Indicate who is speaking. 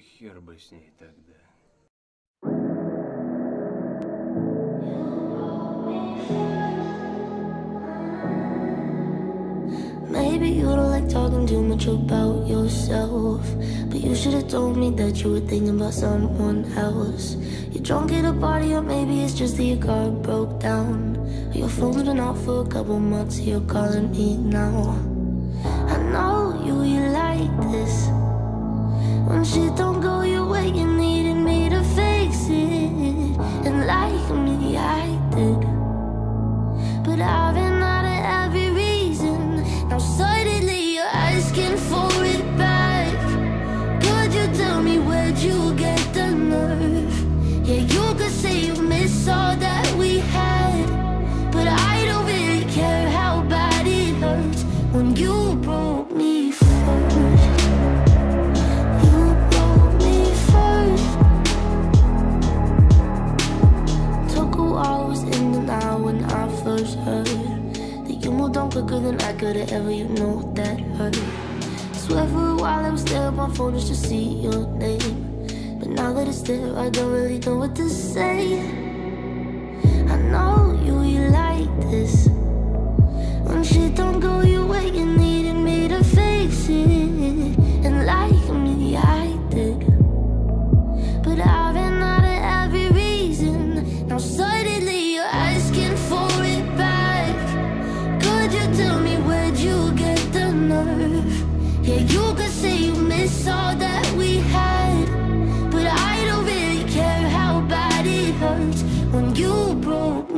Speaker 1: хер бы с ней тогда.
Speaker 2: Maybe you don't like talking too much about yourself. But you should have told me that you were thinking about someone else. You're drunk at a party, or maybe it's just that your car broke down. Or your phone's been out for a couple months, so you're calling me now. I know you, you like this. While, was in denial when I first heard that you moved on quicker than I could have ever. You know that hurt. Swear for a while I was there on my phone just to see your name. But now that it's there, I don't really know what to say. I know you, you like this. When shit don't go Yeah, you could say you miss all that we had. But I don't really care how bad it hurts when you broke